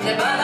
The